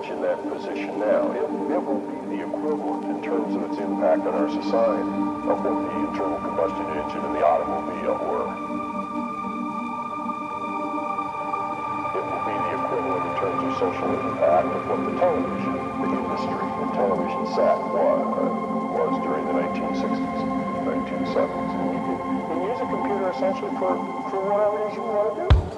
much in that position now. It, it will be the equivalent in terms of its impact on our society of what the internal combustion engine and the automobile were. It will be the equivalent in terms of social impact of what the television the industry the television set was, uh, was during the 1960s 1970s. And you can, use a computer essentially for, for whatever it is you want to do.